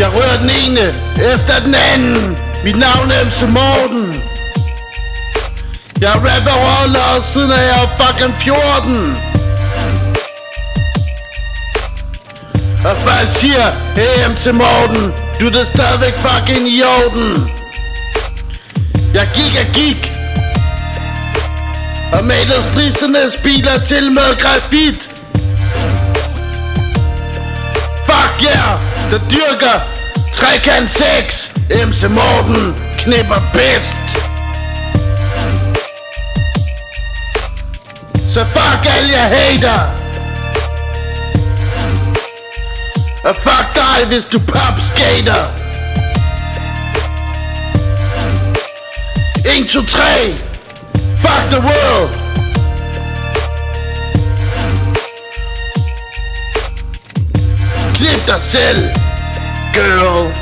Jeg rører den ene efter den anden. Mit navn er MC Morten. Jeg rapper roller, siden jeg er fucking 14. Og folk siger, hey MC Morten, du er da stadigvæk fucking i orden. Jeg gik og gik. Og malede stridsernes biler til med grafit. Fuck yeah, der dyrker trekant 6. MC Morten knipper bedst. Så fuck alle jer hater. Og fuck dig, hvis du popskater. 1, 2, 3. Fuck the world. Klip dig selv, girl.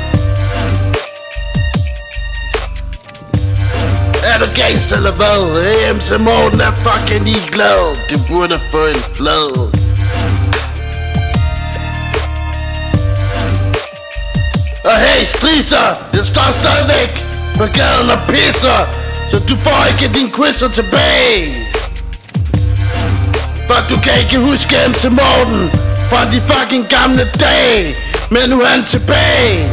Er du gangster eller hvad? AMC Morten er fucking ligeglad. Du burde få en flad. Og hey, striser! jeg står stadigvæk på gaden og pisser, så du får ikke din quizzer tilbage. For du kan ikke huske MC Morten fra de fucking gamle dage, men nu er han tilbage.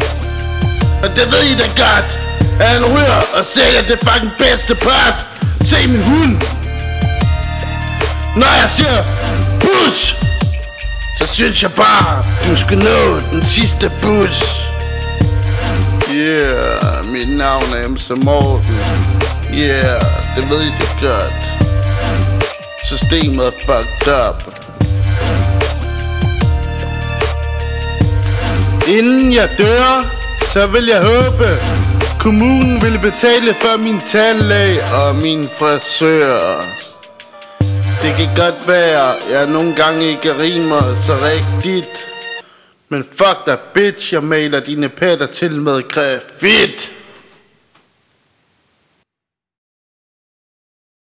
Og det ved I da godt. At Han ryger og sælger det fucking bedste pot Se min hund. Når jeg siger bus, så synes jeg bare, du skal nå den sidste bus. Yeah, mit navn er MC Morten. Yeah, det ved I da godt. Systemet er fucked up. Inden jeg dør, så vil jeg håbe, kommunen vil betale for min tandlæge og min frisør. Det kan godt være, jeg nogle gange ikke rimer så rigtigt. Men fuck dig bitch, jeg maler dine patter til med grafit.